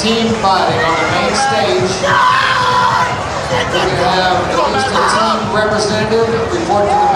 team fighting on the main stage. We're going to have at least a team representative report to the